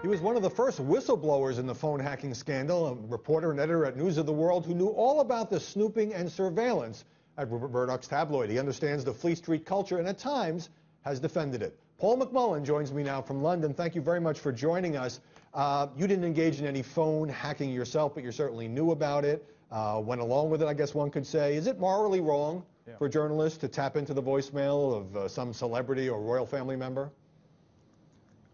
He was one of the first whistleblowers in the phone hacking scandal, a reporter and editor at News of the World who knew all about the snooping and surveillance at Rupert Murdoch's tabloid. He understands the Fleet Street culture and at times has defended it. Paul McMullan joins me now from London. Thank you very much for joining us. Uh, you didn't engage in any phone hacking yourself, but you certainly knew about it, uh, went along with it, I guess one could say. Is it morally wrong yeah. for journalists to tap into the voicemail of uh, some celebrity or royal family member?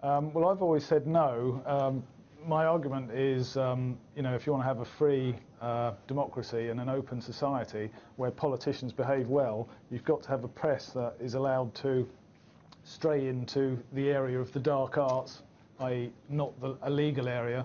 Um, well, I've always said no. Um, my argument is, um, you know, if you want to have a free uh, democracy and an open society where politicians behave well, you've got to have a press that is allowed to stray into the area of the dark arts, i.e. not the illegal area,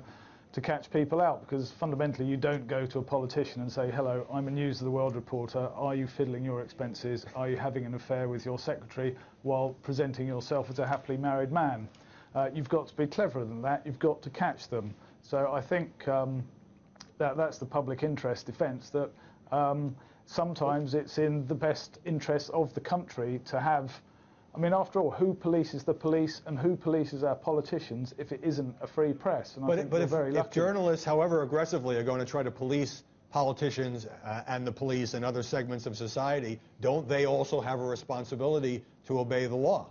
to catch people out because fundamentally you don't go to a politician and say, hello, I'm a News of the World reporter, are you fiddling your expenses, are you having an affair with your secretary while presenting yourself as a happily married man? Uh, you've got to be cleverer than that. You've got to catch them. So I think um, that that's the public interest defence. That um, sometimes it's in the best interest of the country to have. I mean, after all, who polices the police and who polices our politicians if it isn't a free press? And but, but if, if, journalists, however aggressively, are going to try to police politicians uh, and the police and other segments of society, don't they also have a responsibility to obey the law?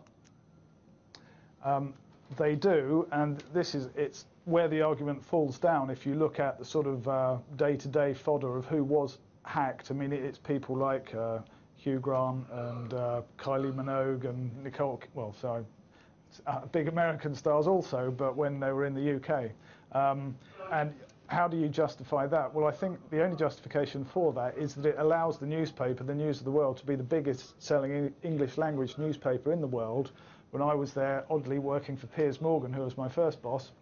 Um, they do, and this is it's where the argument falls down. If you look at the sort of uh, day-to-day fodder of who was hacked, I mean, it's people like uh, Hugh Grant and uh, Kylie Minogue and Nicole. Well, sorry, uh, big American stars also, but when they were in the UK, um, and how do you justify that? Well, I think the only justification for that is that it allows the newspaper, the News of the World, to be the biggest selling English language newspaper in the world when I was there, oddly working for Piers Morgan, who was my first boss,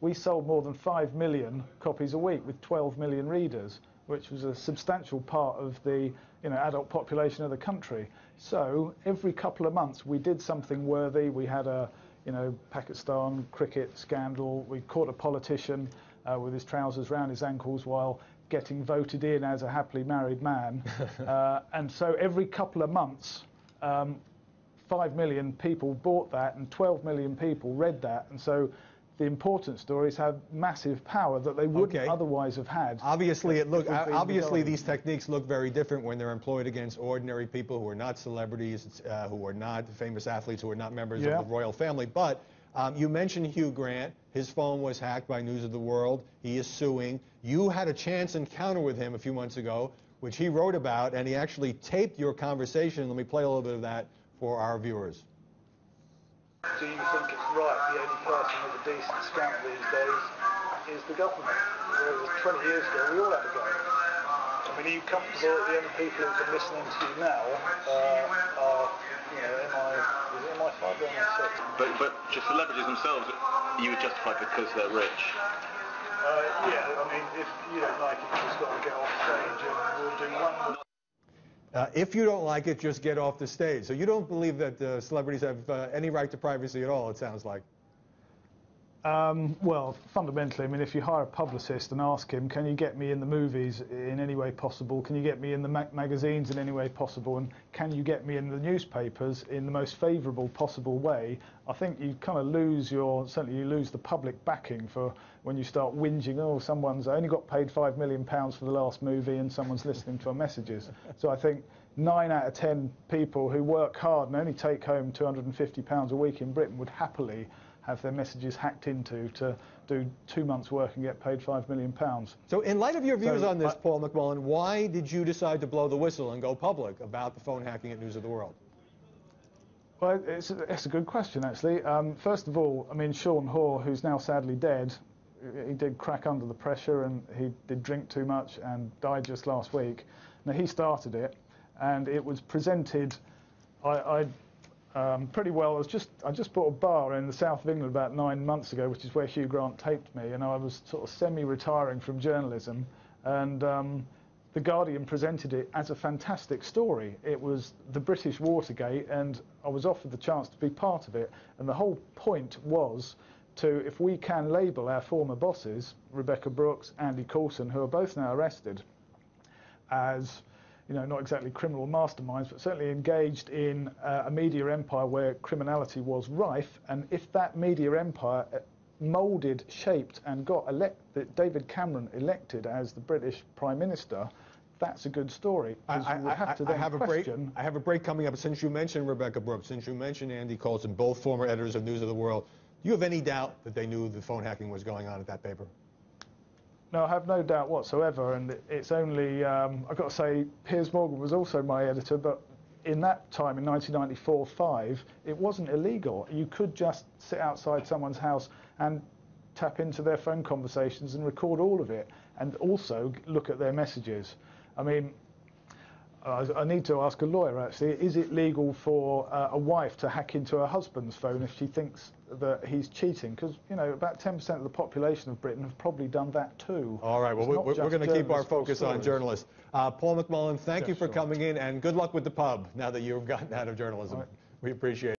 we sold more than 5 million copies a week with 12 million readers, which was a substantial part of the you know, adult population of the country. So every couple of months we did something worthy. We had a you know, Pakistan cricket scandal. We caught a politician uh, with his trousers round his ankles while getting voted in as a happily married man. uh, and so every couple of months, um, 5 million people bought that and 12 million people read that. And so the important stories have massive power that they wouldn't okay. otherwise have had. Obviously, it look obviously these techniques look very different when they're employed against ordinary people who are not celebrities, uh, who are not famous athletes, who are not members yeah. of the royal family. But um, you mentioned Hugh Grant. His phone was hacked by News of the World. He is suing. You had a chance encounter with him a few months ago, which he wrote about, and he actually taped your conversation. Let me play a little bit of that for our viewers. Do you think it's right the only person with a decent scamp these days is the government? Whereas 20 years ago we all had a go. I mean, are you comfortable that the only people who can listening to you now uh, are, you know, MI, is it MI5 or MI6? But, but just celebrities themselves, you would justify because they're rich? Uh, yeah, I mean, if you don't like it, you just got to get off stage and we'll do one. Uh, if you don't like it, just get off the stage. So you don't believe that uh, celebrities have uh, any right to privacy at all, it sounds like. Um, well, fundamentally, I mean, if you hire a publicist and ask him, can you get me in the movies in any way possible? Can you get me in the ma magazines in any way possible? And can you get me in the newspapers in the most favourable possible way? I think you kind of lose your, certainly you lose the public backing for when you start whinging, oh, someone's only got paid £5 million for the last movie and someone's listening to our messages. So I think nine out of 10 people who work hard and only take home £250 a week in Britain would happily have their messages hacked into to do two months' work and get paid five million pounds. So, in light of your views so, on this, I, Paul McMullan, why did you decide to blow the whistle and go public about the phone hacking at News of the World? Well, it's a, it's a good question, actually. Um, first of all, I mean, Sean Hoare, who's now sadly dead, he did crack under the pressure and he did drink too much and died just last week. Now, he started it, and it was presented. I, I um, pretty well. I was just I just bought a bar in the south of England about nine months ago, which is where Hugh Grant taped me, and I was sort of semi-retiring from journalism, and um, the Guardian presented it as a fantastic story. It was the British Watergate, and I was offered the chance to be part of it. And the whole point was to, if we can label our former bosses, Rebekah Brooks, Andy Coulson, who are both now arrested, as you know, not exactly criminal masterminds, but certainly engaged in uh, a media empire where criminality was rife. And if that media empire uh, moulded, shaped, and got elect- that David Cameron elected as the British Prime Minister, that's a good story. I, would have to I then have a break. I have a break coming up. Since you mentioned Rebekah Brooks, since you mentioned Andy Coulson, both former editors of News of the World, do you have any doubt that they knew the phone hacking was going on at that paper? No, I have no doubt whatsoever, and it's only um, I've got to say Piers Morgan was also my editor, but in that time in 1994-5, it wasn't illegal. You could just sit outside someone's house and tap into their phone conversations and record all of it, and also look at their messages. I mean. I need to ask a lawyer actually. Is it legal for uh, a wife to hack into her husband's phone if she thinks that he's cheating? Because you know about 10% of the population of Britain have probably done that too. All right. Well, It's we- not we're, going to keep our focus on journalists. Uh, Paul McMullan, thank Yeah, you for sure. coming in, and good luck with the pub now that you've gotten out of journalism. Right. We appreciate it.